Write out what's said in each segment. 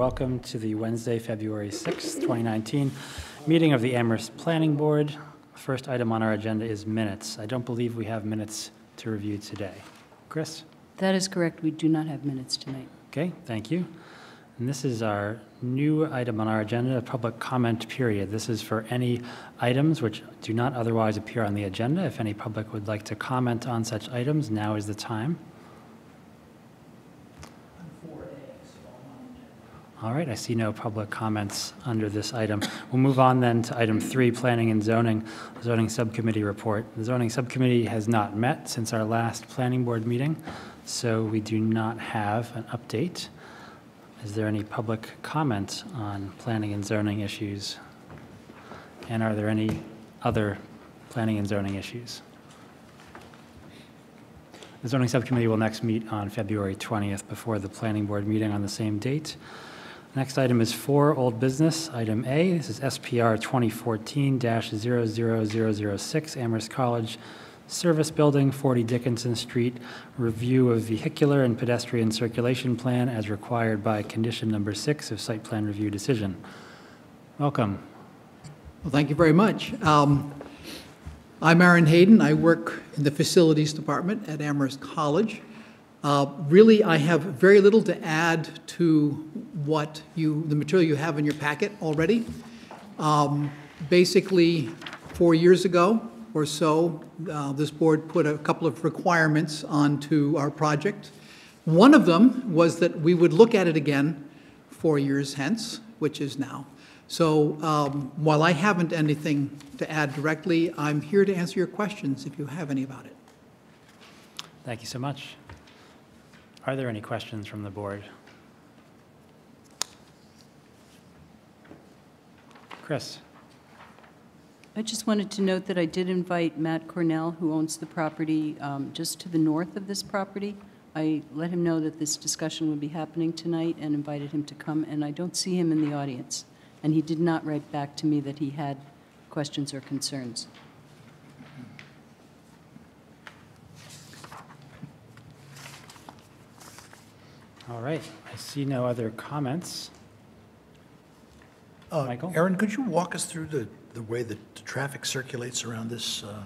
Welcome to the Wednesday, February 6th, 2019, meeting of the Amherst Planning Board. First item on our agenda is minutes. I don't believe we have minutes to review today. Chris? That is correct. We do not have minutes tonight. Okay, thank you. And this is our new item on our agenda, a public comment period. This is for any items which do not otherwise appear on the agenda. If any public would like to comment on such items, now is the time. All right, I see no public comments under this item. We'll move on then to item three, Planning and Zoning, Zoning Subcommittee Report. The Zoning Subcommittee has not met since our last Planning Board meeting, so we do not have an update. Is there any public comment on planning and zoning issues? And are there any other planning and zoning issues? The zoning subcommittee will next meet on February 20th before the planning board meeting on the same date. Next item is four, old business. Item A, this is SPR 2014-00006, Amherst College Service Building, 40 Dickinson Street, review of vehicular and pedestrian circulation plan as required by condition number six of site plan review decision. Welcome. Well, thank you very much. Um, I'm Aaron Hayden. I work in the Facilities Department at Amherst College. Uh, Really, I have very little to add to what you, the material you have in your packet already. Um, Basically, four years ago or so, uh, this board put a couple of requirements onto our project. One of them was that we would look at it again four years hence, which is now. So um, while I haven't anything to add directly, I'm here to answer your questions if you have any about it. Thank you so much. Are there any questions from the board? Chris? I just wanted to note that I did invite Matt Cornell, who owns the property um, just to the north of this property. I let him know that this discussion would be happening tonight and invited him to come, and I don't see him in the audience. And he did not write back to me that he had questions or concerns. All right, I see no other comments. Uh, Michael? Aaron, could you walk us through the, the way that the traffic circulates around this uh,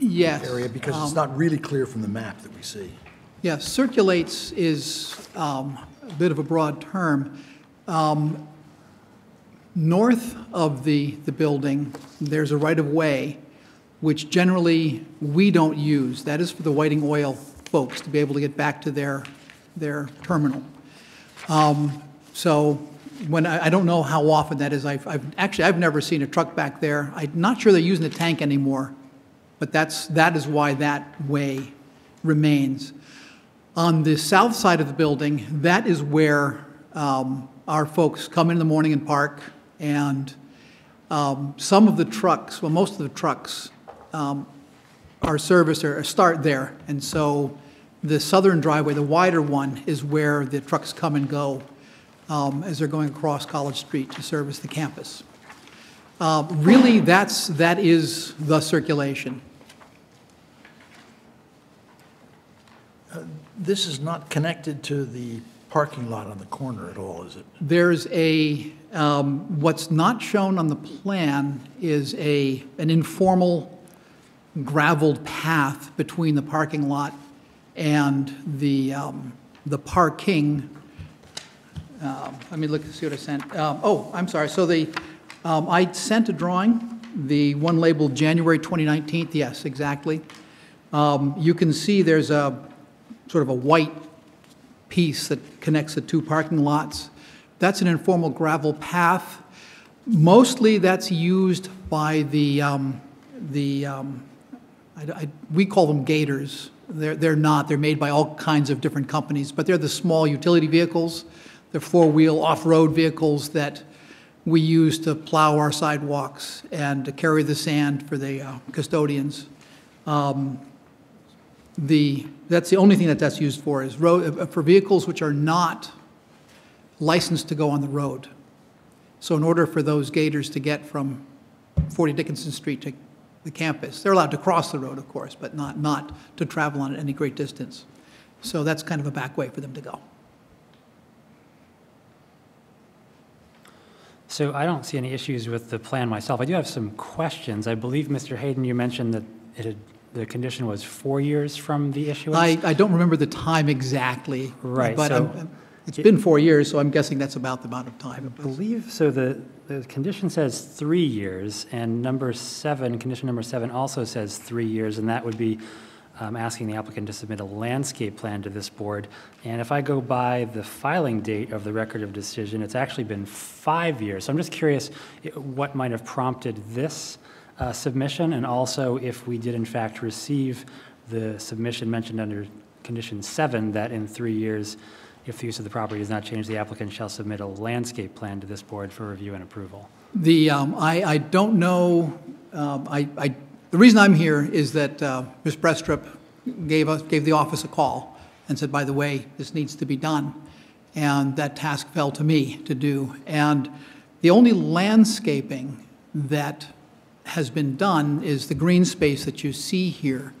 Yes. area? Because it's um, not really clear from the map that we see. Yeah, circulates is um, a bit of a broad term. Um, North of the, the building, there's a right-of-way, which generally we don't use. That is for the Whiting Oil folks to be able to get back to their, their terminal. Um, So when, I, I don't know how often that is. I've, I've, actually, I've never seen a truck back there. I'm not sure they're using the tank anymore, but that's, that is why that way remains. On the south side of the building, that is where um, our folks come in the morning and park, and um, some of the trucks, well, most of the trucks um, are serviced or start there. And so the southern driveway, the wider one, is where the trucks come and go um, as they're going across College Street to service the campus. Uh, Really, that's, that is the circulation. This is not connected to the parking lot on the corner at all, is it? There's a, um, what's not shown on the plan is a, an informal gravelled path between the parking lot and the, um, the parking. Um, Let me look, see what I sent. Um, Oh, I'm sorry, so the, um, I sent a drawing, the one labeled January 2019, yes, exactly. Um, You can see there's a, sort of a white piece that connects the two parking lots. That's an informal gravel path. Mostly that's used by the, um, the, I- I- we call them gators. They're, they're not, they're made by all kinds of different companies, but they're the small utility vehicles. They're four-wheel off-road vehicles that we use to plow our sidewalks and to carry the sand for the uh, custodians. Um, the, that's the only thing that that's used for, is road, uh, for vehicles which are not licensed to go on the road. So in order for those gators to get from 40 Dickinson Street to the campus. They're allowed to cross the road, of course, but not, not to travel on at any great distance. So that's kind of a back way for them to go. So I don't see any issues with the plan myself. I do have some questions. I believe, Mr. Hayden, you mentioned that had, the condition was four years from the issuance. I, I don't remember the time exactly. Right. But so I'm, I'm, it's been four years, so I'm guessing that's about the amount of time. I believe, so the, the condition says three years, and number seven, condition number seven also says three years, and that would be um, asking the applicant to submit a landscape plan to this board. And if I go by the filing date of the record of decision, it's actually been five years. So I'm just curious what might have prompted this uh, submission, and also if we did in fact receive the submission mentioned under condition seven, that in three years, if the use of the property does not change, the applicant shall submit a landscape plan to this board for review and approval. The, um, I, I don't know, um, I, I, the reason I'm here is that uh, Ms. Brestrup gave us, gave the office a call and said, by the way, this needs to be done. And that task fell to me to do. And the only landscaping that has been done is the green space that you see here.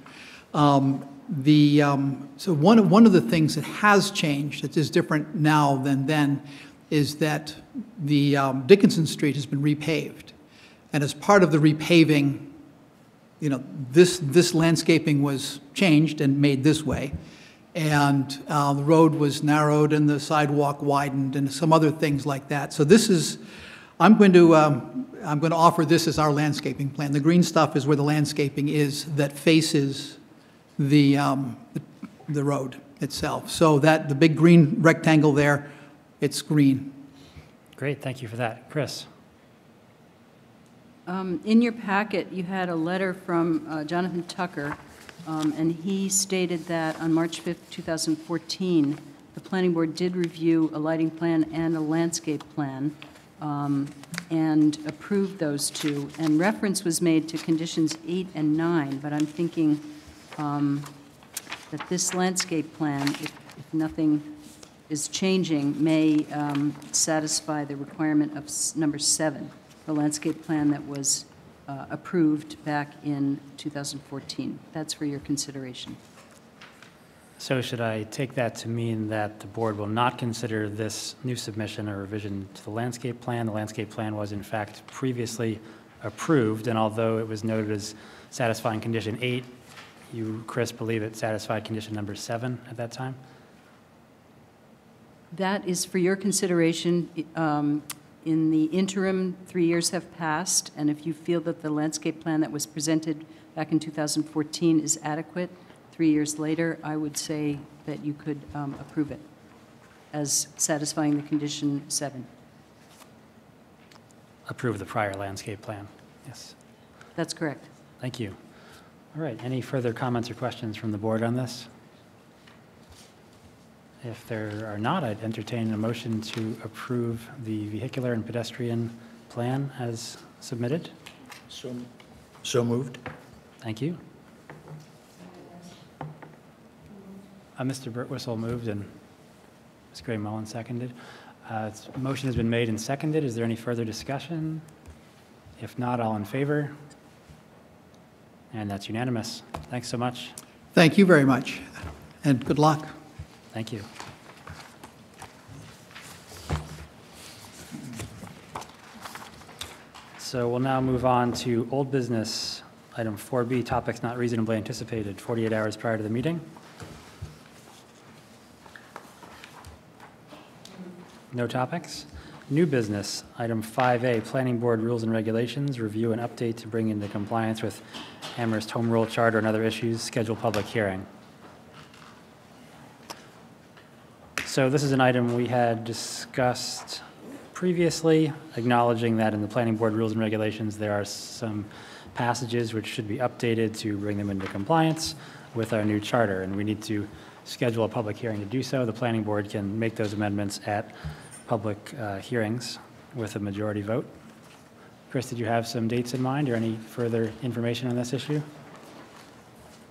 Um, The, um, so one of, one of the things that has changed, that is different now than then, is that the um, Dickinson Street has been repaved. And as part of the repaving, you know, this, this landscaping was changed and made this way. And uh, the road was narrowed and the sidewalk widened and some other things like that. So this is, I'm going to, um, I'm going to offer this as our landscaping plan. The green stuff is where the landscaping is that faces the, um, the- the road itself. So that, the big green rectangle there, it's green. Great, thank you for that. Chris? Um, In your packet, you had a letter from uh, Jonathan Tucker, um, and he stated that on March 5th, 2014, the planning board did review a lighting plan and a landscape plan, um, and approved those two. And reference was made to conditions eight and nine, but I'm thinking um, that this landscape plan, if if nothing is changing, may um, satisfy the requirement of number seven, the landscape plan that was uh, approved back in 2014. That's for your consideration. So should I take that to mean that the board will not consider this new submission a revision to the landscape plan? The landscape plan was in fact previously approved, and although it was noted as satisfying condition eight, you, Chris, believe it satisfied condition number seven at that time? That is for your consideration. Um, In the interim, three years have passed, and if you feel that the landscape plan that was presented back in 2014 is adequate, three years later, I would say that you could um, approve it as satisfying the condition seven. Approve the prior landscape plan? Yes. That's correct. Thank you. All right, any further comments or questions from the board on this? If there are not, I'd entertain a motion to approve the vehicular and pedestrian plan as submitted. So, so moved? Thank you. Uh, Mr. Birtwistle moved and Ms. Gray Mullen seconded. Uh, Motion has been made and seconded. Is there any further discussion? If not, all in favor? And that's unanimous. Thanks so much. Thank you very much, and good luck. Thank you. So we'll now move on to old business, item 4B, topics not reasonably anticipated, 48 hours prior to the meeting. No topics. New business, item 5A, Planning Board Rules and Regulations, review and update to bring into compliance with Amherst Home Rule Charter and other issues, schedule public hearing. So this is an item we had discussed previously, acknowledging that in the planning board rules and regulations, there are some passages which should be updated to bring them into compliance with our new charter, and we need to schedule a public hearing to do so. The planning board can make those amendments at public uh, hearings with a majority vote. Chris, did you have some dates in mind or any further information on this issue?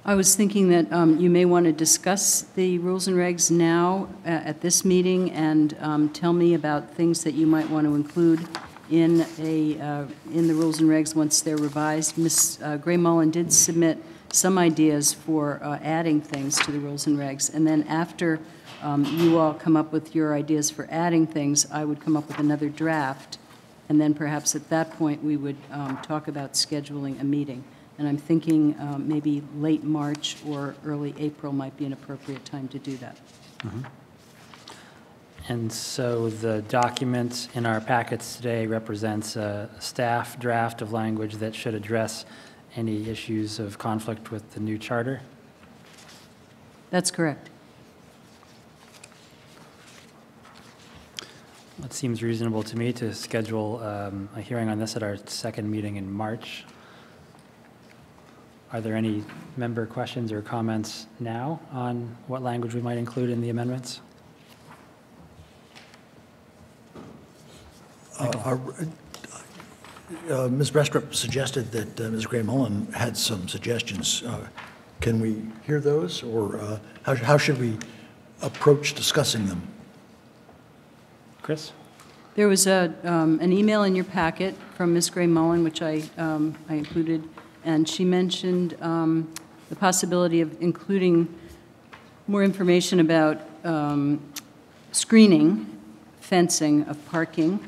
I was thinking that um, you may want to discuss the rules and regs now uh, at this meeting and um, tell me about things that you might want to include in a, uh, in the rules and regs once they're revised. Ms. uh, Gray Mullen did submit some ideas for uh, adding things to the rules and regs. And then after um, you all come up with your ideas for adding things, I would come up with another draft And then perhaps at that point, we would um, talk about scheduling a meeting. And I'm thinking um, maybe late March or early April might be an appropriate time to do that. And so the document in our packets today represents a staff draft of language that should address any issues of conflict with the new charter. That's correct. It seems reasonable to me to schedule um, a hearing on this at our second meeting in March. Are there any member questions or comments now on what language we might include in the amendments? Uh, are- uh, Ms. Brestrup suggested that uh, Ms. Gray Mullen had some suggestions. Uh, Can we hear those, or uh, how how should we approach discussing them? Chris? There was a, um, an email in your packet from Ms. Gray Mullen, which I, um, I included, and she mentioned um, the possibility of including more information about um, screening, fencing of parking,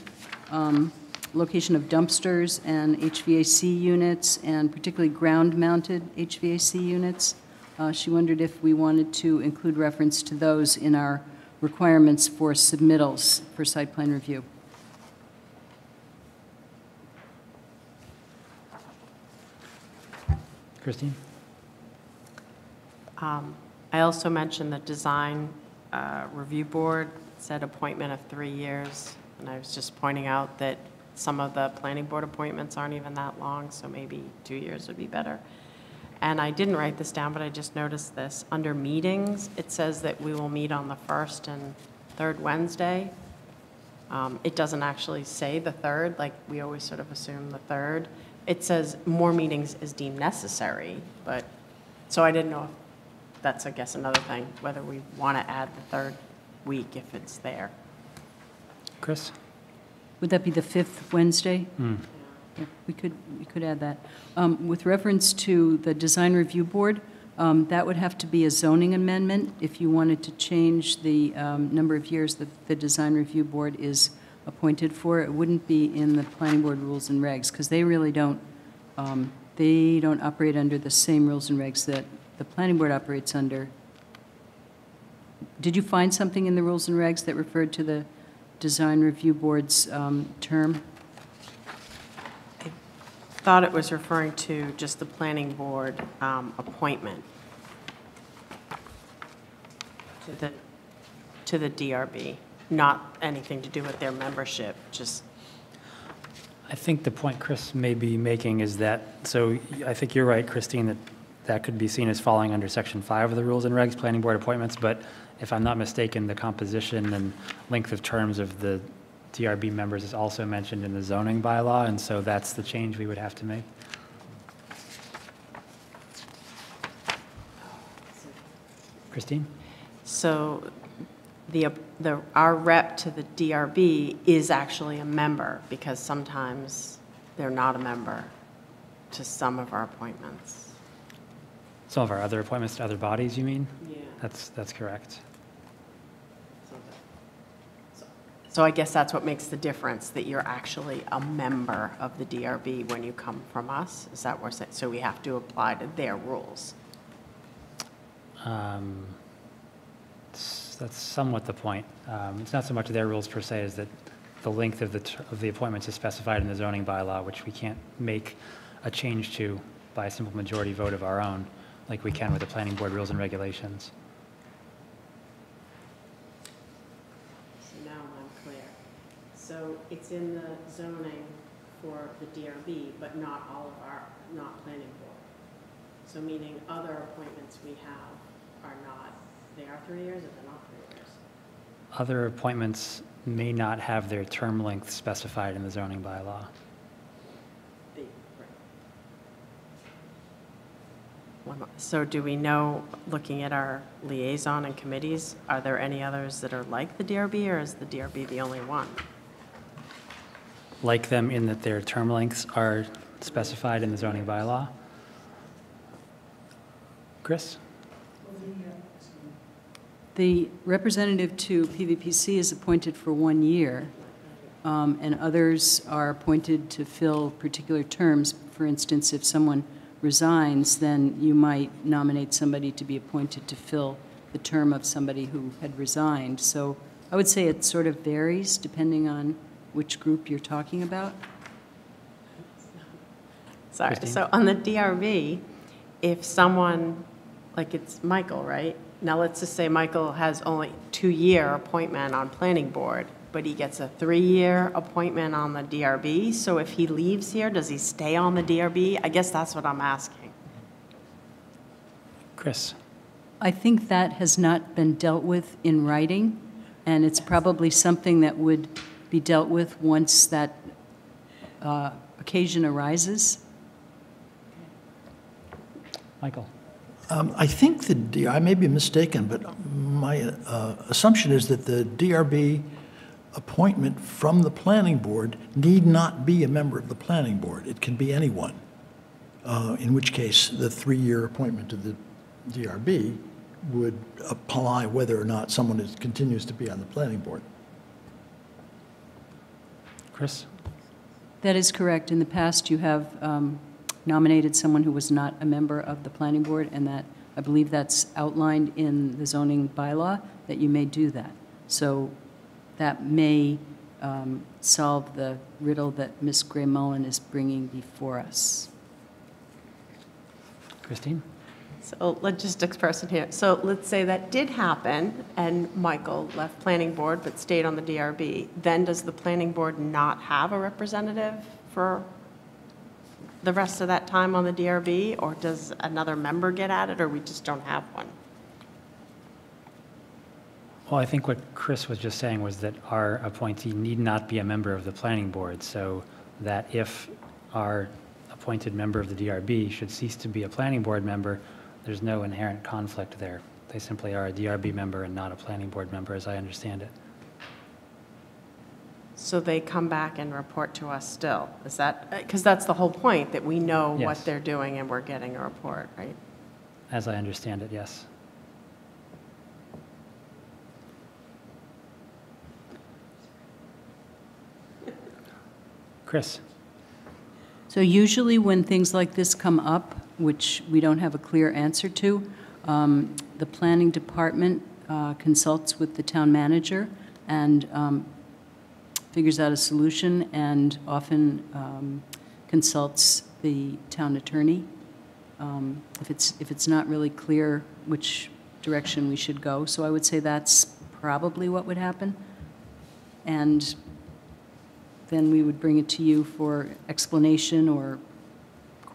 um, location of dumpsters and HVAC units, and particularly ground-mounted HVAC units. Uh, She wondered if we wanted to include reference to those in our requirements for submittals for site plan review. Christine? Um, I also mentioned the design uh, review board said appointment of three years, and I was just pointing out that some of the planning board appointments aren't even that long, so maybe two years would be better. And I didn't write this down, but I just noticed this. Under meetings, it says that we will meet on the first and third Wednesday. Um, It doesn't actually say the third, like we always sort of assume the third. It says more meetings is deemed necessary, but, so I didn't know if that's, I guess, another thing, whether we want to add the third week if it's there. Chris? Would that be the fifth Wednesday? We could, we could add that. Um, With reference to the design review board, um, that would have to be a zoning amendment if you wanted to change the um, number of years that the design review board is appointed for. It wouldn't be in the planning board rules and regs, because they really don't, um, they don't operate under the same rules and regs that the planning board operates under. Did you find something in the rules and regs that referred to the design review board's um, term? Thought it was referring to just the planning board um, appointment to the, to the DRB, not anything to do with their membership, just. I think the point Chris may be making is that, so I think you're right, Christine, that that could be seen as falling under Section 5 of the Rules and Regs, Planning Board appointments, but if I'm not mistaken, the composition and length of terms of the DRB members is also mentioned in the zoning bylaw, and so that's the change we would have to make. Christine? So the, the, our rep to the DRB is actually a member, because sometimes they're not a member to some of our appointments. Some of our other appointments to other bodies, you mean? Yeah. That's, that's correct. So I guess that's what makes the difference, that you're actually a member of the DRB when you come from us? Is that we're? So we have to apply to their rules? Um, That's somewhat the point. Um, It's not so much their rules per se, as that the length of the, of the appointments is specified in the zoning bylaw, which we can't make a change to by a simple majority vote of our own, like we can with the planning board rules and regulations. So now I'm clear. So it's in the zoning for the DRB, but not all of our, not planning board. So meaning other appointments we have are not, they are three years or they're not three years? Other appointments may not have their term length specified in the zoning bylaw. They- right. One mo- So do we know, looking at our liaison and committees, are there any others that are like the DRB, or is the DRB the only one? Like them in that their term lengths are specified in the zoning bylaw. Chris? The representative to PVPC is appointed for one year, um, and others are appointed to fill particular terms. For instance, if someone resigns, then you might nominate somebody to be appointed to fill the term of somebody who had resigned. So I would say it sort of varies depending on which group you're talking about. Sorry, Christine? so on the DRB, if someone, like it's Michael, right? Now, let's just say Michael has only two-year appointment on planning board, but he gets a three-year appointment on the DRB. So if he leaves here, does he stay on the DRB? I guess that's what I'm asking. Chris? I think that has not been dealt with in writing, and it's probably something that would be dealt with once that uh, occasion arises. Michael? Um, I think the, D- I may be mistaken, but my uh, assumption is that the DRB appointment from the planning board need not be a member of the planning board. It can be anyone, Uh, in which case the three-year appointment to the DRB would apply whether or not someone is, continues to be on the planning board. Chris? That is correct. In the past, you have um, nominated someone who was not a member of the planning board, and that, I believe that's outlined in the zoning bylaw, that you may do that. So that may um, solve the riddle that Ms. Gray Mullen is bringing before us. Christine? So let's just logistics person here. So let's say that did happen and Michael left planning board but stayed on the DRB. Then does the planning board not have a representative for the rest of that time on the DRB? Or does another member get added or we just don't have one? Well, I think what Chris was just saying was that our appointee need not be a member of the planning board, so that if our appointed member of the DRB should cease to be a planning board member, there's no inherent conflict there. They simply are a DRB member and not a planning board member, as I understand it. So they come back and report to us still? Is that, because that's the whole point, that we know Yes. what they're doing and we're getting a report, right? As I understand it, yes. Chris? So usually when things like this come up, which we don't have a clear answer to, um, the planning department uh, consults with the town manager and um, figures out a solution and often um, consults the town attorney. um, If it's, if it's not really clear which direction we should go. So I would say that's probably what would happen. And then we would bring it to you for explanation or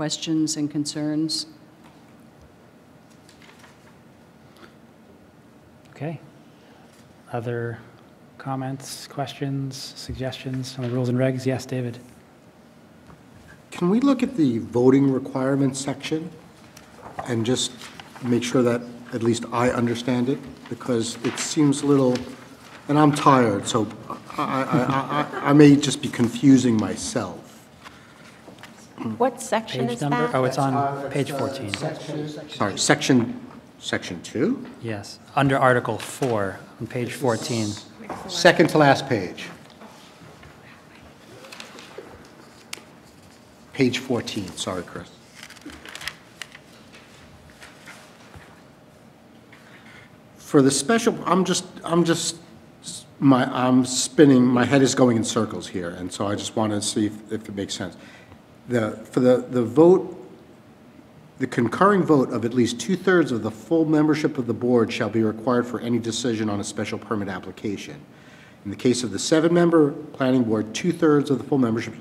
questions and concerns. Okay. Other comments, questions, suggestions on the rules and regs? Yes, David? Can we look at the voting requirements section and just make sure that at least I understand it? Because it seems a little, and I'm tired, so I, I, I, I- I may just be confusing myself. What section Page is number? that? Oh, it's on page 14. Sorry, section, section two? Yes, under Article 4, on page 14. Second to last page. Page 14, sorry, Chris. For the special, I'm just, I'm just, my, I'm spinning, my head is going in circles here, and so I just want to see if, if it makes sense. The, for the, the vote, the concurring vote of at least two-thirds of the full membership of the board shall be required for any decision on a special permit application. In the case of the seven-member planning board, two-thirds of the full membership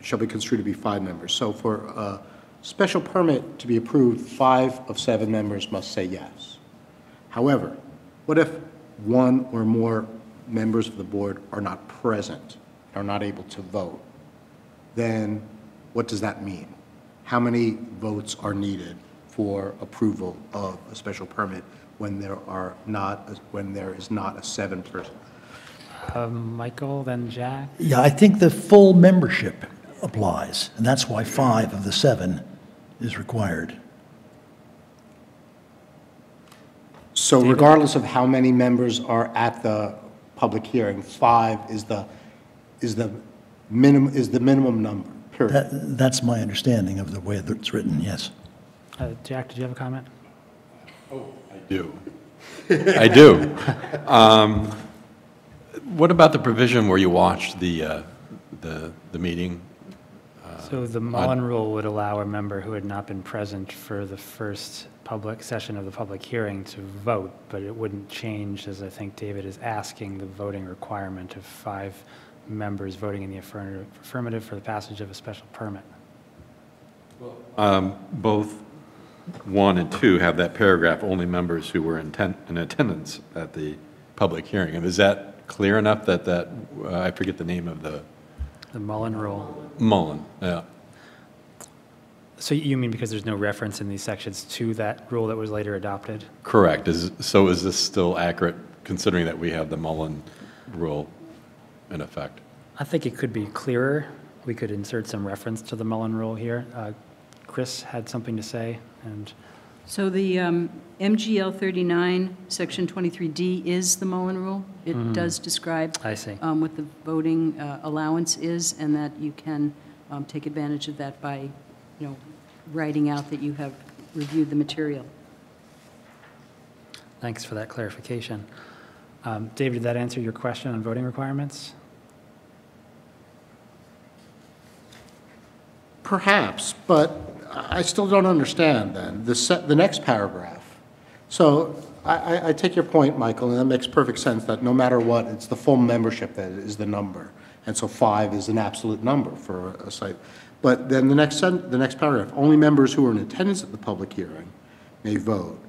shall be construed to be five members. So for a special permit to be approved, five of seven members must say yes. However, what if one or more members of the board are not present, are not able to vote? Then what does that mean? How many votes are needed for approval of a special permit when there are not, when there is not a seven-person? Um, Michael, then Jack? Yeah, I think the full membership applies, and that's why five of the seven is required. So regardless of how many members are at the public hearing, five is the, is the minimum, is the minimum number, period. That, that's my understanding of the way that it's written, yes. Uh, Jack, did you have a comment? Oh, I do. I do. Um, What about the provision where you watched the, uh, the, the meeting? So the Mullin Rule would allow a member who had not been present for the first public session of the public hearing to vote, but it wouldn't change, as I think David is asking, the voting requirement of five members voting in the affirmative affirmative for the passage of a special permit. Um, Both one and two have that paragraph, only members who were in ten- in attendance at the public hearing. And is that clear enough that that, uh, I forget the name of the, The Mullin Rule. Mullin, yeah. So you mean because there's no reference in these sections to that rule that was later adopted? Correct. Is, so is this still accurate, considering that we have the Mullin rule in effect? I think it could be clearer. We could insert some reference to the Mullin Rule here. Uh, Chris had something to say, and So the um, MGL 39, Section 23D is the Mullin Rule. It does describe I see. um, what the voting uh, allowance is, and that you can um, take advantage of that by, you know, writing out that you have reviewed the material. Thanks for that clarification. Um, David, did that answer your question on voting requirements? Perhaps, but I still don't understand then, the se the next paragraph. So I, I, take your point, Michael, and that makes perfect sense, that no matter what, it's the full membership that is the number. And so five is an absolute number for a site. But then the next the next paragraph, only members who are in attendance at the public hearing may vote.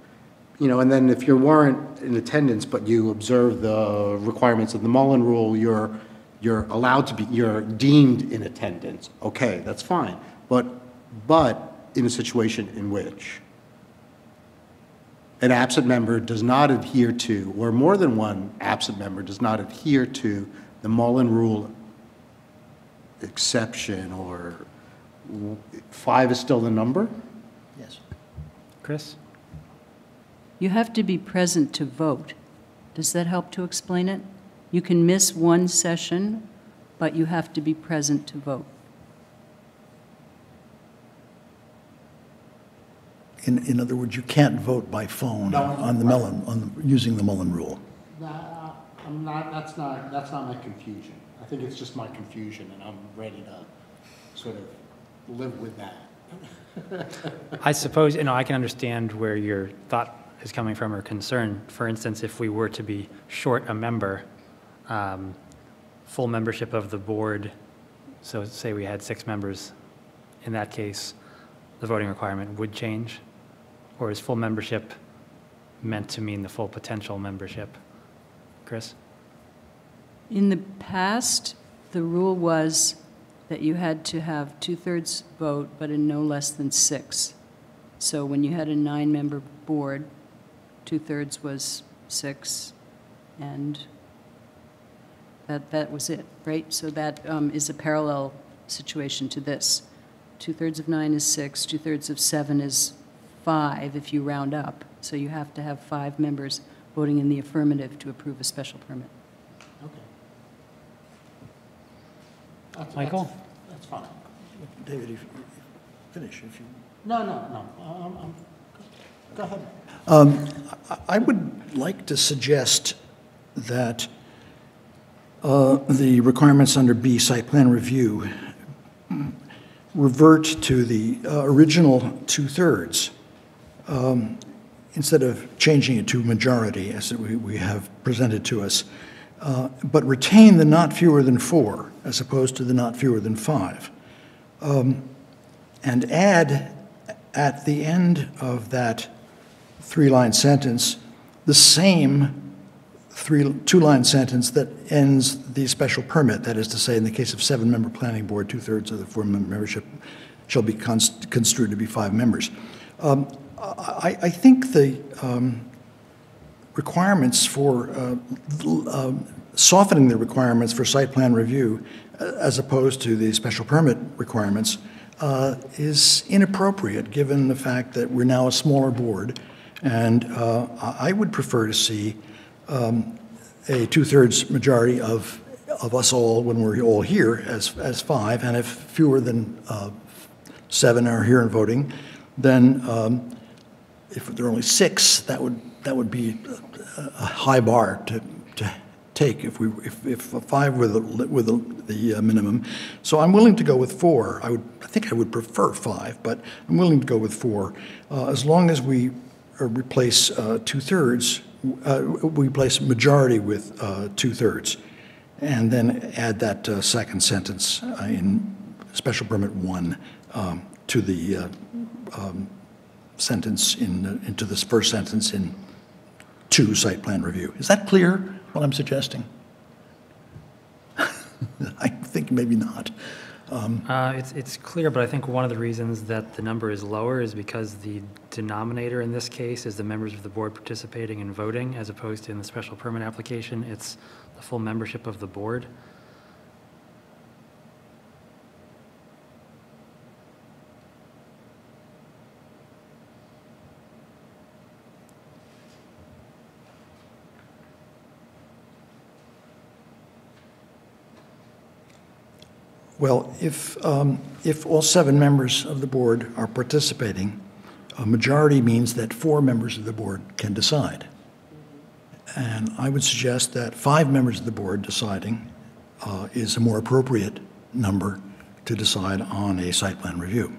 You know, and then if you weren't in attendance, but you observe the requirements of the Mullin Rule, you're, you're allowed to be, you're deemed in attendance, okay, that's fine. But, but in a situation in which an absent member does not adhere to, or more than one absent member does not adhere to the Mullin Rule exception, or five is still the number? Yes. Chris? You have to be present to vote. Does that help to explain it? You can miss one session, but you have to be present to vote. In, in other words, you can't vote by phone on the Mullin, on, the- using the Mullin Rule. Nah, I'm not, that's not, that's not my confusion. I think it's just my confusion, and I'm ready to sort of live with that. I suppose, you know, I can understand where your thought is coming from or concern. For instance, if we were to be short a member, um, full membership of the board, so say we had six members, in that case, the voting requirement would change? Or is full membership meant to mean the full potential membership? Chris? In the past, the rule was that you had to have two-thirds vote, but in no less than six. So when you had a nine-member board, two-thirds was six, and that, that was it, right? So that um, is a parallel situation to this. Two-thirds of nine is six, two-thirds of seven is five if you round up. So you have to have five members voting in the affirmative to approve a special permit. Okay. That's- Michael? that's- That's fine. David, if you finish, if you. No, no, no, I'm, I'm, go ahead. I- I would like to suggest that uh, the requirements under B, site plan review, revert to the uh, original two-thirds, um, instead of changing it to majority, as we we have presented to us, uh, but retain the not fewer than four, as opposed to the not fewer than five. Um, And add at the end of that three-line sentence, the same three, two-line sentence that ends the special permit. That is to say, in the case of seven-member planning board, two-thirds of the four-member membership shall be cons- construed to be five members. Um, I, I think the um, requirements for, uh, um, softening the requirements for site plan review uh, as opposed to the special permit requirements uh, is inappropriate, given the fact that we're now a smaller board. And uh, I I would prefer to see um, a two-thirds majority of of us all when we're all here as, as five, and if fewer than uh, seven are here and voting, then um, if there are only six, that would, that would be a a high bar to, to take if we, if, if five were the, were the, the uh, minimum. So I'm willing to go with four. I would, I think I would prefer five, but I'm willing to go with four, uh, as long as we uh, replace uh, two-thirds, uh, we replace majority with uh, two-thirds, and then add that second sentence in special permit one um, to the um, sentence in, into this first sentence in two site plan review. Is that clear, what I'm suggesting? I think maybe not. Uh, It's, it's clear, but I think one of the reasons that the number is lower is because the denominator in this case is the members of the board participating and voting, as opposed to in the special permit application, it's the full membership of the board. Well, if, um, if all seven members of the board are participating, a majority means that four members of the board can decide. And I would suggest that five members of the board deciding uh, is a more appropriate number to decide on a site plan review.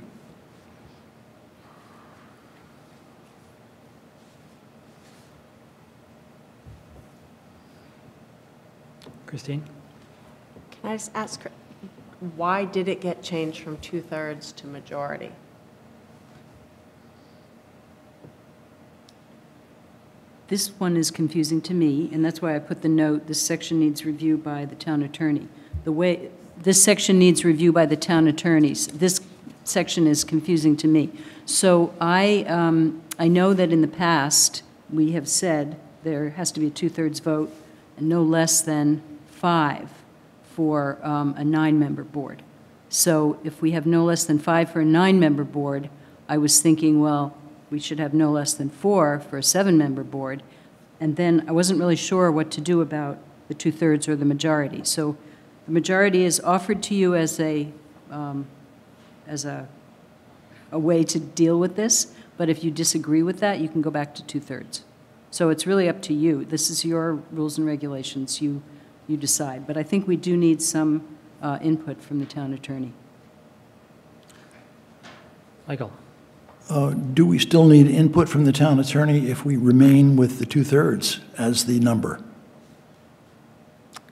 Christine? Can I just ask, why did it get changed from two-thirds to majority? This one is confusing to me, and that's why I put the note, this section needs review by the town attorney. The way, this section needs review by the town attorneys. This section is confusing to me. So I, um, I know that in the past, we have said there has to be a two-thirds vote and no less than five for um, a nine-member board. So if we have no less than five for a nine-member board, I was thinking, well, we should have no less than four for a seven-member board. And then I wasn't really sure what to do about the two-thirds or the majority. So the majority is offered to you as a, um, as a, a way to deal with this, but if you disagree with that, you can go back to two-thirds. So it's really up to you. This is your rules and regulations. You, you decide. But I think we do need some uh, input from the town attorney. Michael? Uh, Do we still need input from the town attorney if we remain with the two-thirds as the number?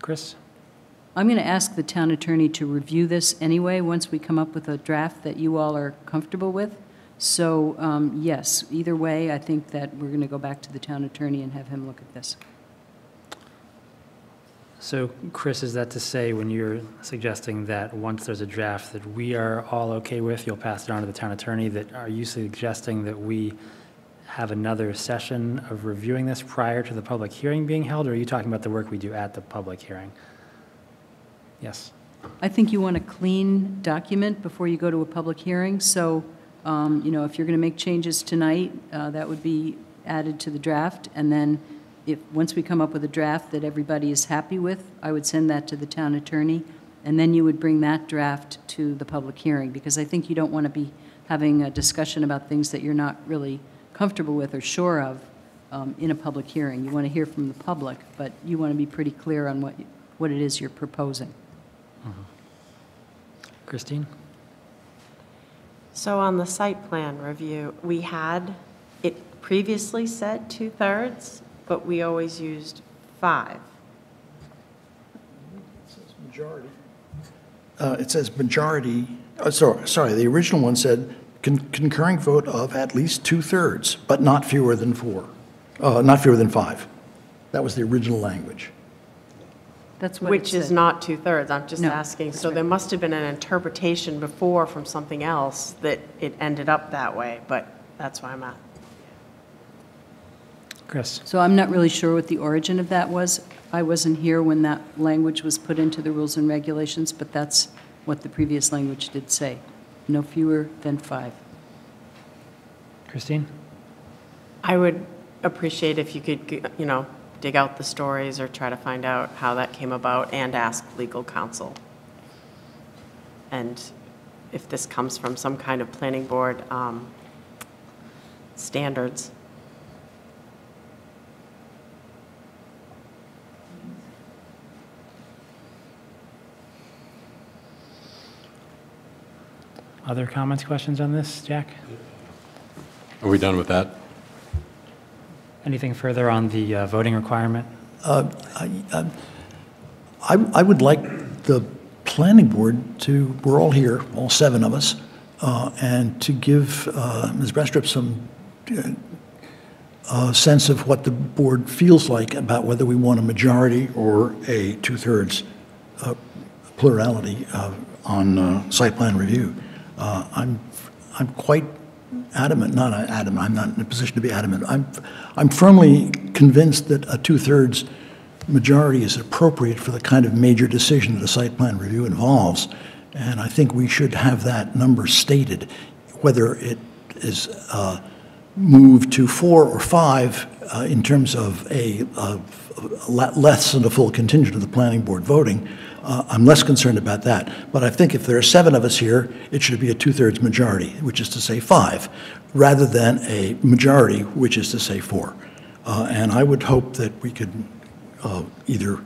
Chris? I'm going to ask the town attorney to review this anyway, once we come up with a draft that you all are comfortable with. So, um, yes, either way, I think that we're going to go back to the town attorney and have him look at this. So, Chris, is that to say, when you're suggesting that once there's a draft that we are all okay with, you'll pass it on to the town attorney, that, are you suggesting that we have another session of reviewing this prior to the public hearing being held, or are you talking about the work we do at the public hearing? Yes. I think you want a clean document before you go to a public hearing, so, um, you know, if you're going to make changes tonight, uh, that would be added to the draft, and then if, once we come up with a draft that everybody is happy with, I would send that to the town attorney, and then you would bring that draft to the public hearing, because I think you don't want to be having a discussion about things that you're not really comfortable with or sure of um, in a public hearing. You want to hear from the public, but you want to be pretty clear on what, what it is you're proposing. Christine? So on the site plan review, we had, it previously said two-thirds, but we always used five. Majority. Uh, It says majority, uh, sorry, sorry, the original one said con- concurring vote of at least two-thirds, but not fewer than four, uh, not fewer than five. That was the original language. That's what Which is not two-thirds, I'm just No, asking. that's So right. there must have been an interpretation before from something else that it ended up that way, but that's why I'm at. Chris? So I'm not really sure what the origin of that was. I wasn't here when that language was put into the rules and regulations, but that's what the previous language did say. No fewer than five. Christine? I would appreciate if you could, you know, dig out the stories or try to find out how that came about and ask legal counsel. And if this comes from some kind of planning board um, standards. Other comments, questions on this, Jack? Are we done with that? Anything further on the uh, voting requirement? I, I would like the planning board to, we're all here, all seven of us, uh, and to give uh, Ms. Brestrup some uh, uh, sense of what the board feels like about whether we want a majority or a two-thirds uh, plurality uh, on uh, site plan review. Uh, I'm, I'm quite adamant, not adamant, I'm not in a position to be adamant. I'm, I'm firmly convinced that a two-thirds majority is appropriate for the kind of major decision that a site plan review involves. And I think we should have that number stated, whether it is uh, moved to four or five uh, in terms of a, of le- less than a full contingent of the planning board voting. Uh, I'm less concerned about that. But I think if there are seven of us here, it should be a two-thirds majority, which is to say five, rather than a majority, which is to say four. Uh, And I would hope that we could uh, either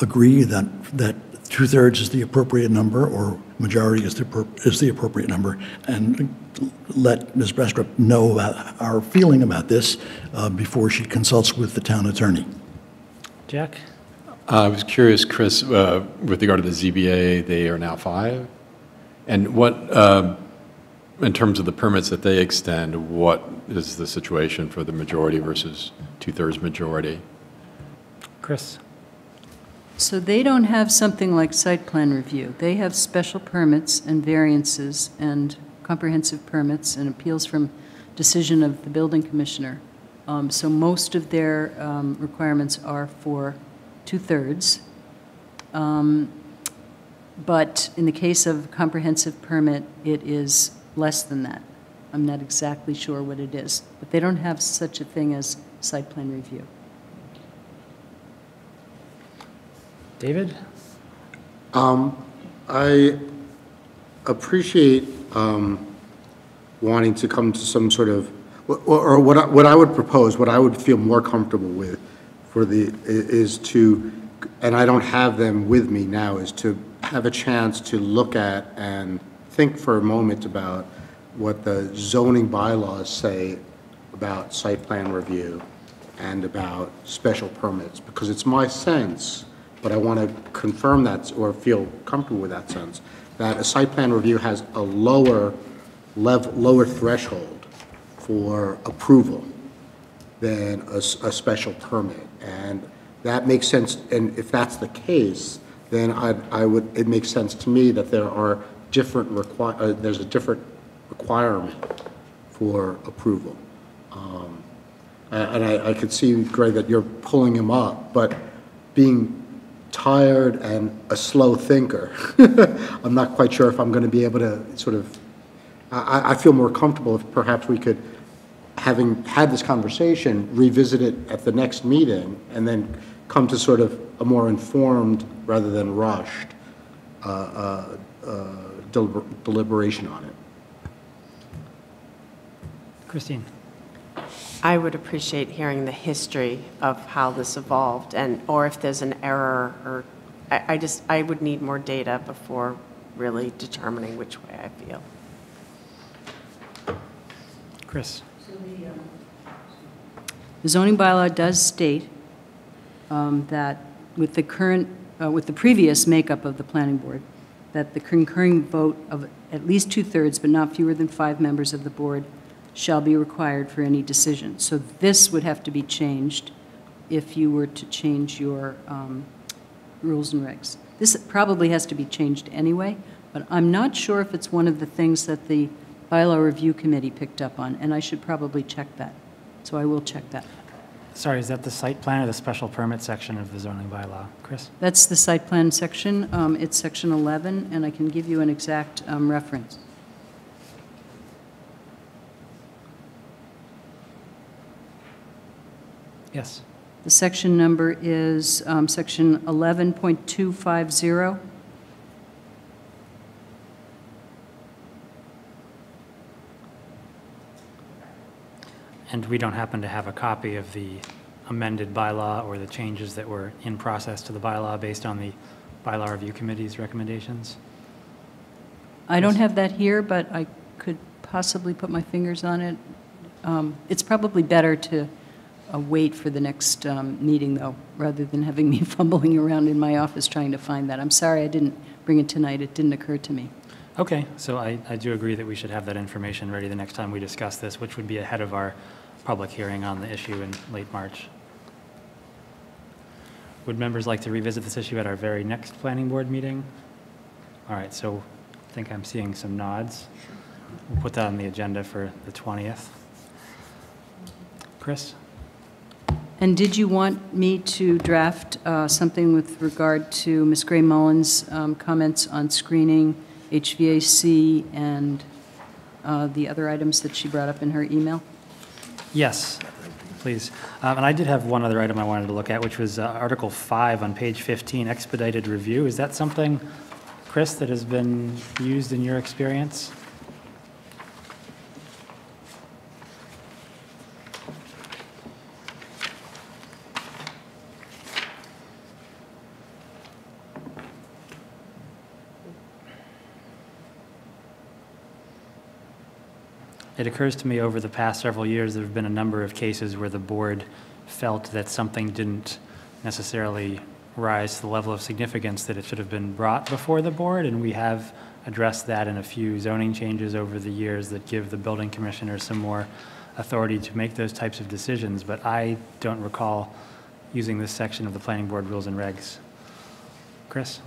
agree that, that two-thirds is the appropriate number, or majority is the, is the appropriate number, and let Ms. Brestrup know about our feeling about this uh, before she consults with the town attorney. Jack? Uh, I was curious, Chris, uh, with regard to the ZBA, they are now five? And what, um, in terms of the permits that they extend, what is the situation for the majority versus two-thirds majority? Chris? So they don't have something like site plan review. They have special permits and variances and comprehensive permits and appeals from decision of the building commissioner. Um, So most of their um, requirements are for two-thirds. Um, But in the case of comprehensive permit, it is less than that. I'm not exactly sure what it is, but they don't have such a thing as site plan review. David? I appreciate um, wanting to come to some sort of, or or what I what I would propose, what I would feel more comfortable with for the, is to, and I don't have them with me now, is to have a chance to look at and think for a moment about what the zoning bylaws say about site plan review and about special permits, because it's my sense, but I want to confirm that, or feel comfortable with that sense, that a site plan review has a lower level, lower threshold for approval than a special permit. And that makes sense, and if that's the case, then I, I would, it makes sense to me that there are different uh, there's a different requirement for approval. Um, And I, I could see, Greg, that you're pulling him up, but being tired and a slow thinker, I'm not quite sure if I'm going to be able to sort of, I- I feel more comfortable if perhaps we could, having had this conversation, revisit it at the next meeting, and then come to sort of a more informed rather than rushed uh, uh, uh, deliber- deliberation on it. Christine? I would appreciate hearing the history of how this evolved and, or if there's an error or, I, I just, I would need more data before really determining which way I feel. Chris? The zoning bylaw does state um, that with the current, uh, with the previous makeup of the planning board, that the concurring vote of at least two-thirds, but not fewer than five members of the board, shall be required for any decision. So this would have to be changed if you were to change your um, rules and regs. This probably has to be changed anyway, but I'm not sure if it's one of the things that the bylaw review committee picked up on, and I should probably check that. So I will check that. Sorry, is that the site plan or the special permit section of the zoning bylaw? Chris? That's the site plan section. Um, It's section 11, and I can give you an exact um, reference. Yes. The section number is um, section 11.250. And we don't happen to have a copy of the amended bylaw or the changes that were in process to the bylaw based on the bylaw review committee's recommendations? I don't have that here, but I could possibly put my fingers on it. Um, It's probably better to uh, wait for the next um, meeting, though, rather than having me fumbling around in my office trying to find that. I'm sorry I didn't bring it tonight, it didn't occur to me. Okay, so I, I do agree that we should have that information ready the next time we discuss this, which would be ahead of our public hearing on the issue in late March. Would members like to revisit this issue at our very next planning board meeting? All right, so I think I'm seeing some nods. We'll put that on the agenda for the 20th. Chris? And did you want me to draft uh, something with regard to Ms. Gray Mullin's um, comments on screening, HVAC, and uh, the other items that she brought up in her email? Yes, please. Um, And I did have one other item I wanted to look at, which was uh, Article 5 on page 15, expedited review. Is that something, Chris, that has been used in your experience? It occurs to me over the past several years, there have been a number of cases where the board felt that something didn't necessarily rise to the level of significance that it should have been brought before the board, and we have addressed that in a few zoning changes over the years that give the building commissioner some more authority to make those types of decisions, but I don't recall using this section of the planning board rules and regs. Chris?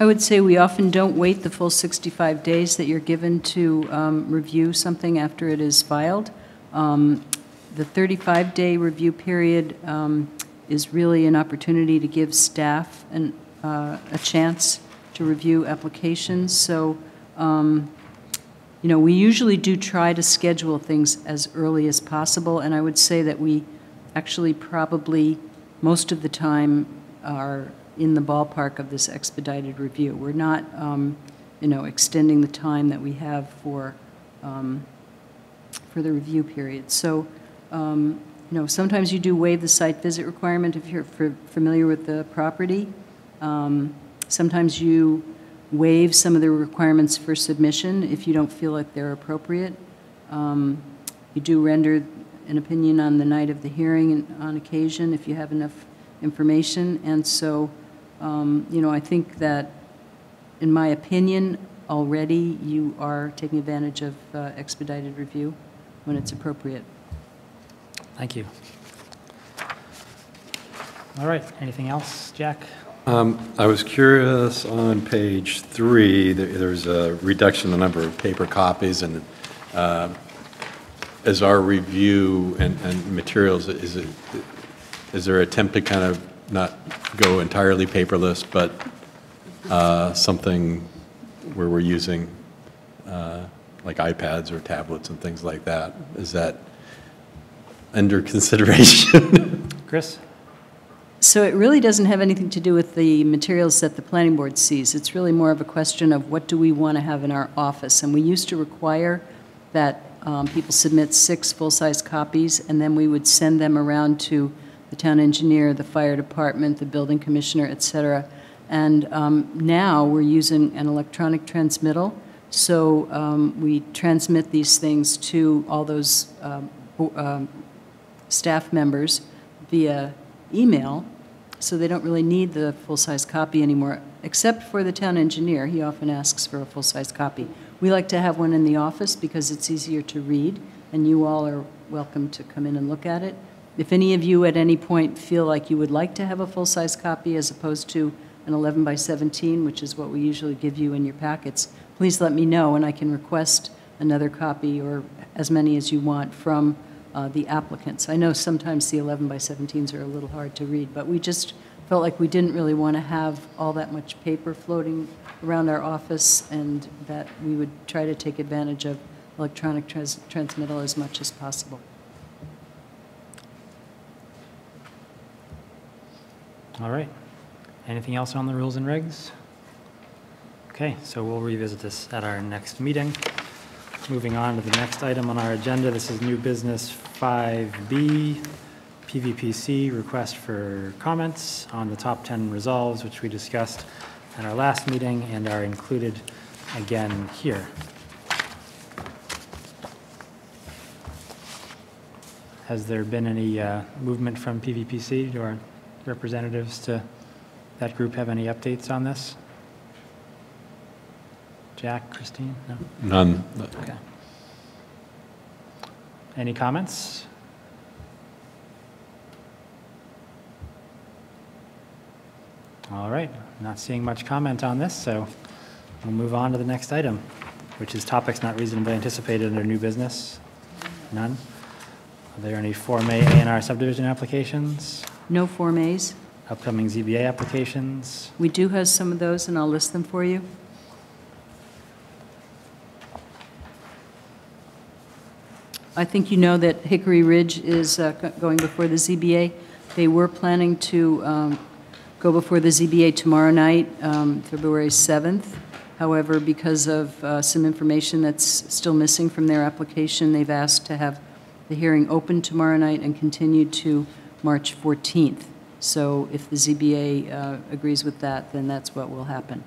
I would say we often don't wait the full 65 days that you're given to um, review something after it is filed. Um, The 35-day review period um, is really an opportunity to give staff an, uh, a chance to review applications. So, um, you know, we usually do try to schedule things as early as possible, and I would say that we actually probably, most of the time, are in the ballpark of this expedited review. We're not, um, you know, extending the time that we have for, um, for the review period. So, um, you know, sometimes you do waive the site visit requirement if you're familiar with the property. Um, Sometimes you waive some of the requirements for submission if you don't feel like they're appropriate. Um, You do render an opinion on the night of the hearing on occasion if you have enough information. And so, um, you know, I think that, in my opinion, already you are taking advantage of uh, expedited review when it's appropriate. Thank you. All right, anything else, Jack? Um, I was curious, on page three, there- there's a reduction in the number of paper copies, and uh, as our review and and materials, is it, is there attempt to kind of not go entirely paperless, but uh, something where we're using uh, like iPads or tablets and things like that? Is that under consideration? Chris? So it really doesn't have anything to do with the materials that the planning board sees. It's really more of a question of what do we want to have in our office? And we used to require that um, people submit six full-size copies, and then we would send them around to the town engineer, the fire department, the building commissioner, et cetera. And um, now we're using an electronic transmittal, so um, we transmit these things to all those um, um, staff members via email, so they don't really need the full-size copy anymore, except for the town engineer. He often asks for a full-size copy. We like to have one in the office because it's easier to read, and you all are welcome to come in and look at it. If any of you at any point feel like you would like to have a full-size copy as opposed to an 11 by 17, which is what we usually give you in your packets, please let me know, and I can request another copy or as many as you want from uh, the applicants. I know sometimes the 11 by 17s are a little hard to read, but we just felt like we didn't really want to have all that much paper floating around our office, and that we would try to take advantage of electronic trans- transmittal as much as possible. All right. Anything else on the rules and regs? Okay, so we'll revisit this at our next meeting. Moving on to the next item on our agenda, this is new business 5B, PVPC, request for comments on the top 10 resolves, which we discussed at our last meeting and are included again here. Has there been any uh, movement from PVPC? Our representatives to that group have any updates on this? Jack, Christine? No? None. Okay. Any comments? All right, not seeing much comment on this, so we'll move on to the next item, which is topics not reasonably anticipated under new business. None? Are there any Form A A and R subdivision applications? No Form As. Upcoming ZBA applications? We do have some of those, and I'll list them for you. I think you know that Hickory Ridge is uh, going before the ZBA. They were planning to um, go before the ZBA tomorrow night, um, February 7th. However, because of uh, some information that's still missing from their application, they've asked to have the hearing open tomorrow night and continue to March 14th. So if the ZBA uh, agrees with that, then that's what will happen.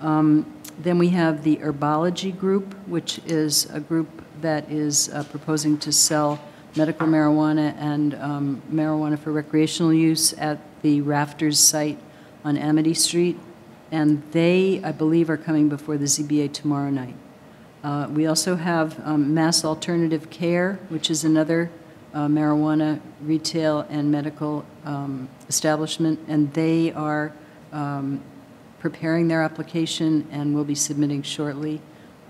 Um, Then we have the Herbology Group, which is a group that is uh, proposing to sell medical marijuana and um, marijuana for recreational use at the Rafters site on Amity Street. And they, I believe, are coming before the ZBA tomorrow night. Uh, We also have um, Mass Alternative Care, which is another uh, marijuana retail and medical um, establishment, and they are um, preparing their application and will be submitting shortly.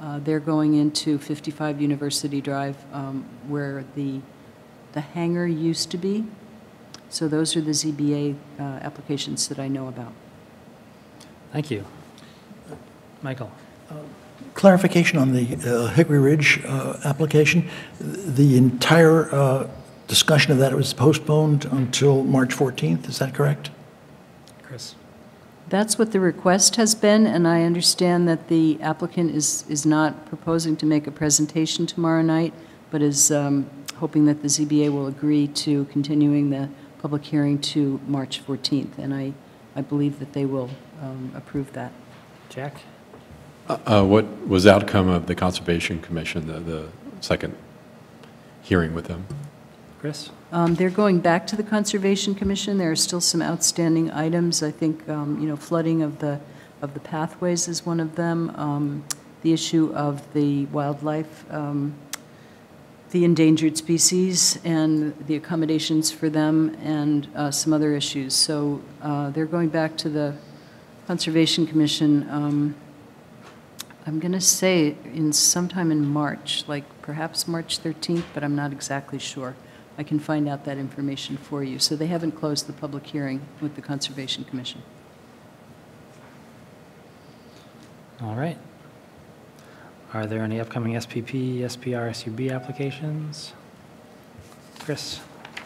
Uh, They're going into 55 University Drive, um, where the, the hangar used to be. So those are the ZBA uh, applications that I know about. Thank you. Michael? Clarification on the uh, Hickory Ridge uh, application. The entire uh, discussion of that was postponed until March 14th, is that correct? Chris? That's what the request has been, and I understand that the applicant is, is not proposing to make a presentation tomorrow night, but is um, hoping that the ZBA will agree to continuing the public hearing to March 14th, and I, I believe that they will um, approve that. Jack? Uh, What was the outcome of the Conservation Commission, the, the second hearing with them? Chris? Um, They're going back to the Conservation Commission. There are still some outstanding items. I think, um, you know, flooding of the, of the pathways is one of them. Um, The issue of the wildlife, um, the endangered species and the accommodations for them and uh, some other issues. So uh, they're going back to the Conservation Commission, um, I'm going to say in sometime in March, like perhaps March 13th, but I'm not exactly sure. I can find out that information for you. So they haven't closed the public hearing with the Conservation Commission. All right. Are there any upcoming SPP, SPR, SUB applications? Chris?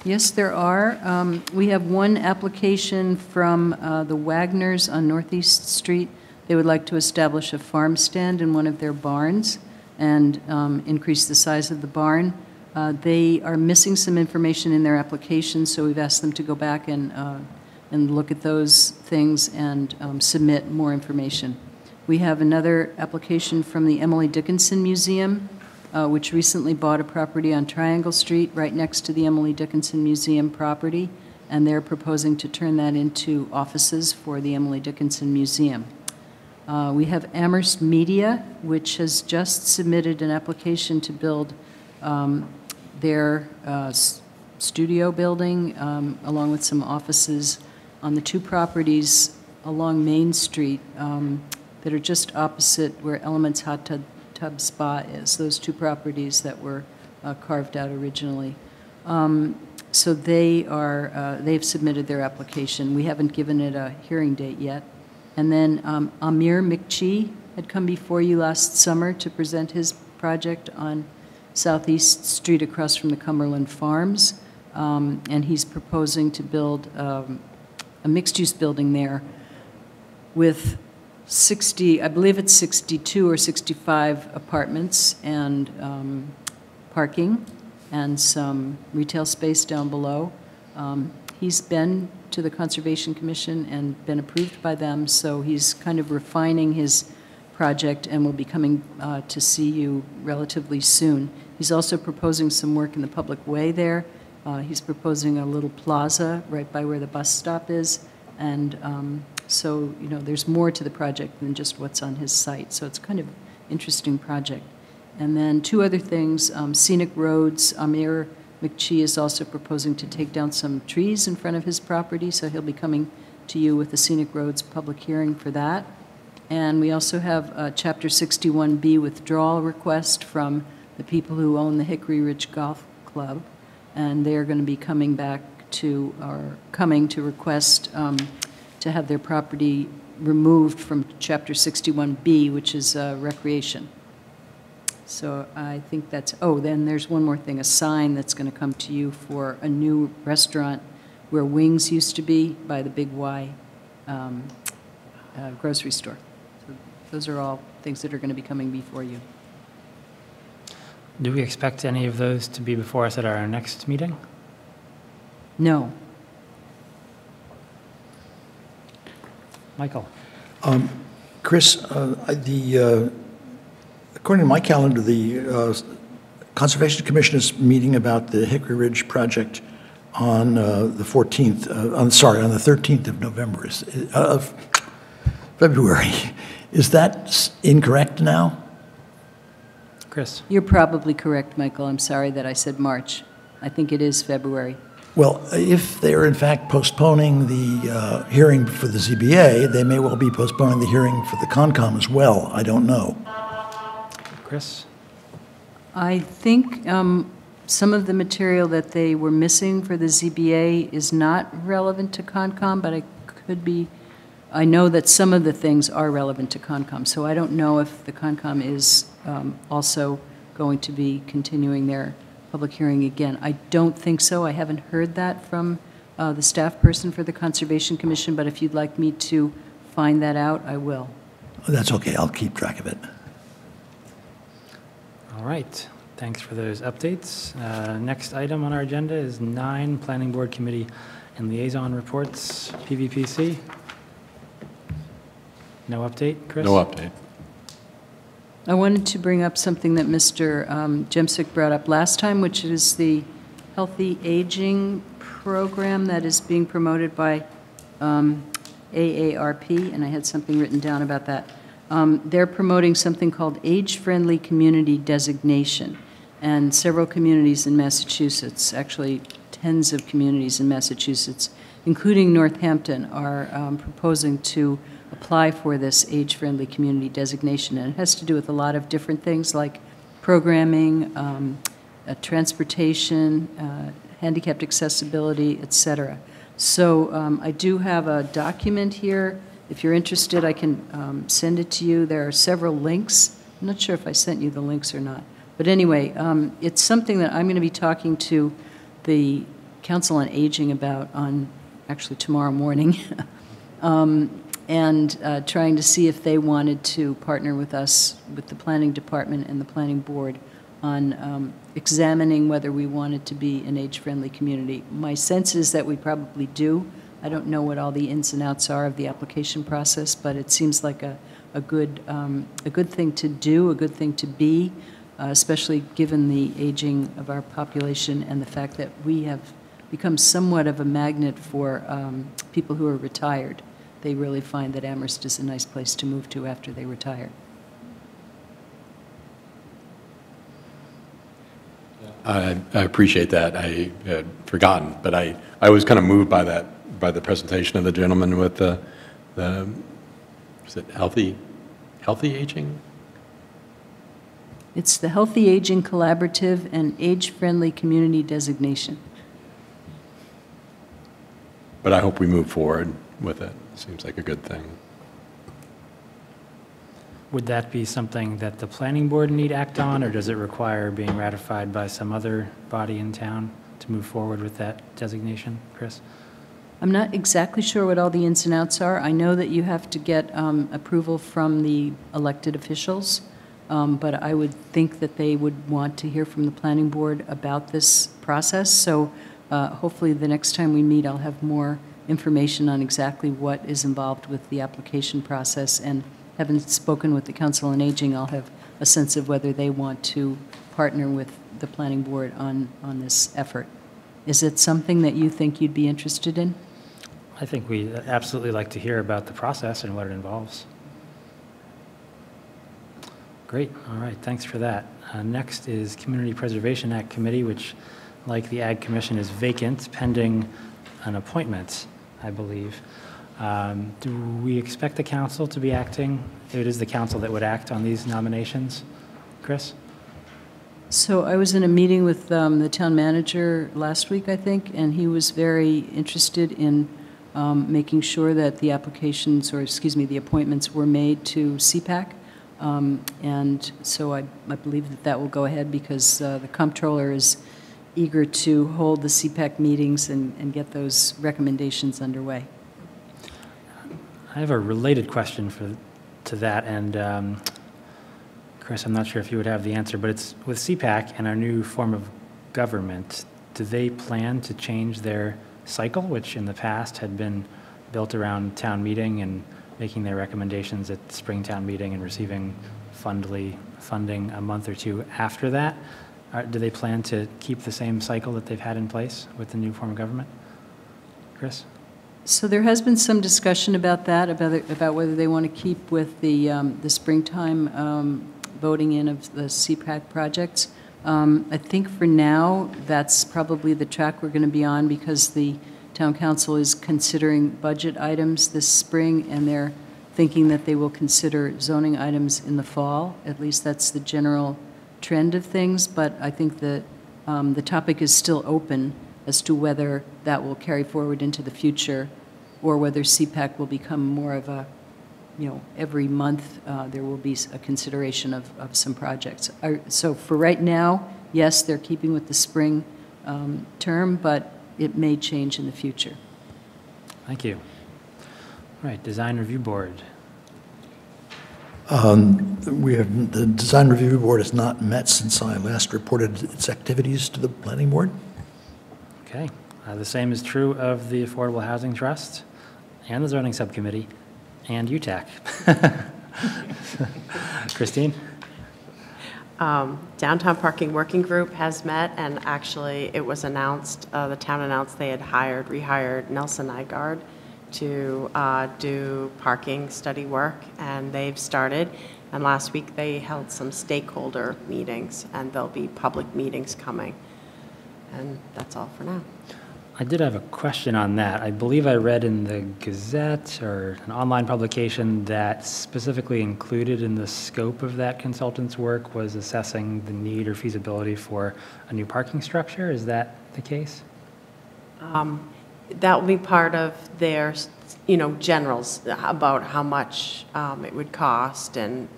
Yes, there are. Um, We have one application from uh, the Wagners on Northeast Street. They would like to establish a farm stand in one of their barns and um, increase the size of the barn. Uh, They are missing some information in their application, so we've asked them to go back and, uh, and look at those things and um, submit more information. We have another application from the Emily Dickinson Museum, uh, which recently bought a property on Triangle Street, right next to the Emily Dickinson Museum property, and they're proposing to turn that into offices for the Emily Dickinson Museum. Uh, We have Amherst Media, which has just submitted an application to build um, their uh, studio building, um, along with some offices on the two properties along Main Street um, that are just opposite where Elements Hot Tub Tub Spa is, those two properties that were uh, carved out originally. Um, So they are, uh, they've submitted their application. We haven't given it a hearing date yet. And then um, Amir McChee had come before you last summer to present his project on Southeast Street across from the Cumberland Farms. Um, And he's proposing to build um, a mixed-use building there with 60, I believe it's 62 or 65 apartments and um, parking and some retail space down below. Um, He's been to the Conservation Commission and been approved by them, so he's kind of refining his project and will be coming uh, to see you relatively soon. He's also proposing some work in the public way there. Uh, He's proposing a little plaza right by where the bus stop is, and um, so, you know, there's more to the project than just what's on his site, so it's kind of interesting project. And then two other things, um, scenic roads, Amir McChee is also proposing to take down some trees in front of his property, so he'll be coming to you with the scenic roads public hearing for that. And we also have a Chapter 61B withdrawal request from the people who own the Hickory Ridge Golf Club, and they're going to be coming back to, or coming to request um, to have their property removed from Chapter 61B, which is uh, recreation. So I think that's, oh, then there's one more thing, a sign that's going to come to you for a new restaurant where Wings used to be by the Big Y um, uh, grocery store. So Those are all things that are going to be coming before you. Do we expect any of those to be before us at our next meeting? No, Michael? Chris, uh, the, uh, according to my calendar, the uh, Conservation Commission is meeting about the Hickory Ridge project on uh, the 14th, uh, I'm sorry, on the 13th of November, is- uh, of February. Is that incorrect now? Chris? you're probably correct, Michael. I'm sorry that I said March. I think it is February. Well, if they are in fact postponing the uh, hearing for the ZBA, they may well be postponing the hearing for the Concom as well. I don't know. Chris? I think um, some of the material that they were missing for the ZBA is not relevant to Concom, but I could be, I know that some of the things are relevant to Concom, so I don't know if the Concom is um, also going to be continuing their public hearing again. I don't think so. I haven't heard that from uh, the staff person for the Conservation Commission, but if you'd like me to find that out, I will. That's okay, I'll keep track of it. All right, thanks for those updates. Uh, Next item on our agenda is nine Planning Board Committee and Liaison Reports, PVPC. No update, Chris? No update. I wanted to bring up something that Mr. um, Jemsek brought up last time, which is the Healthy Aging Program that is being promoted by um, AARP, and I had something written down about that. Um, They're promoting something called Age-Friendly Community Designation, and several communities in Massachusetts, actually tens of communities in Massachusetts, including Northampton, are um, proposing to apply for this age-friendly community designation. And it has to do with a lot of different things like programming, um, uh, transportation, uh, handicapped accessibility, et cetera. So um, I do have a document here. If you're interested, I can um, send it to you. There are several links. I'm not sure if I sent you the links or not. But anyway, um, it's something that I'm going to be talking to the Council on Aging about on, actually tomorrow morning. Um, and uh, trying to see if they wanted to partner with us, with the Planning Department and the Planning Board, on um, examining whether we wanted to be an age-friendly community. My sense is that we probably do. I don't know what all the ins and outs are of the application process, but it seems like a, a good, um, a good thing to do, a good thing to be, uh, especially given the aging of our population and the fact that we have become somewhat of a magnet for um, people who are retired. They really find that Amherst is a nice place to move to after they retire. I, I appreciate that. I had forgotten, but I, I was kind of moved by that, by the presentation of the gentleman with the, the, is it healthy, healthy aging? It's the Healthy Aging Collaborative and Age-Friendly Community Designation. But I hope we move forward with it. Seems like a good thing. Would that be something that the planning board need act on, or does it require being ratified by some other body in town to move forward with that designation, Chris? I'm not exactly sure what all the ins and outs are. I know that you have to get um, approval from the elected officials, um, but I would think that they would want to hear from the planning board about this process. So uh, hopefully, the next time we meet, I'll have more information on exactly what is involved with the application process. And having spoken with the Council on Aging, I'll have a sense of whether they want to partner with the planning board on, on this effort. Is it something that you think you'd be interested in? I think we absolutely like to hear about the process and what it involves. Great, all right, thanks for that. Uh, Next is Community Preservation Act Committee, which, like the Ag Commission, is vacant pending an appointment, I believe. Um, Do we expect the council to be acting? It is the council that would act on these nominations? Chris? So I was in a meeting with um, the town manager last week, I think, and he was very interested in um, making sure that the applications, or excuse me, the appointments were made to CPAC. Um, And so I, I believe that that will go ahead because uh, the comptroller is eager to hold the CPAC meetings and, and get those recommendations underway. I have a related question for, to that, and um, Chris, I'm not sure if you would have the answer, but it's with CPAC and our new form of government, do they plan to change their cycle, which in the past had been built around town meeting and making their recommendations at spring town meeting and receiving fundly, funding a month or two after that? Uh, Do they plan to keep the same cycle that they've had in place with the new form of government? Chris? So there has been some discussion about that, about, about whether they want to keep with the, um, the springtime um, voting in of the CPAC projects. Um, I think for now, that's probably the track we're going to be on because the town council is considering budget items this spring, and they're thinking that they will consider zoning items in the fall. At least that's the general trend of things, but I think that um, the topic is still open as to whether that will carry forward into the future, or whether CPAC will become more of a, you know, every month, uh, there will be a consideration of, of some projects. I- So for right now, yes, they're keeping with the spring um, term, but it may change in the future. Thank you. All right, Design Review Board. We have, the Design Review Board has not met since I last reported its activities to the planning board. Okay. Uh, The same is true of the Affordable Housing Trust and the Zoning Subcommittee and UTAC. Christine? Um, Downtown Parking Working Group has met, and actually, it was announced, uh, the town announced they had hired, rehired Nelson Nygaard to uh, do parking study work, and they've started. And last week, they held some stakeholder meetings, and there'll be public meetings coming. And that's all for now. I did have a question on that. I believe I read in the Gazette or an online publication that specifically included in the scope of that consultant's work was assessing the need or feasibility for a new parking structure. Is that the case? That will be part of their, you know, generals about how much um, it would cost and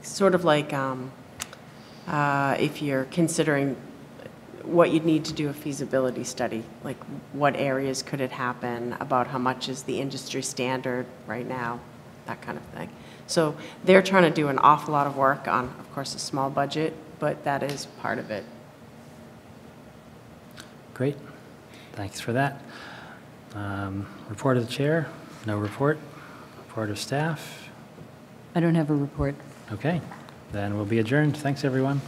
sort of like um, uh, if you're considering what you'd need to do a feasibility study, like what areas could it happen, about how much is the industry standard right now, that kind of thing. So they're trying to do an awful lot of work on, of course, a small budget, but that is part of it. Great. Thanks for that. Um, Report of the chair? No report. Report of staff? I don't have a report. Okay. Then we'll be adjourned. Thanks, everyone.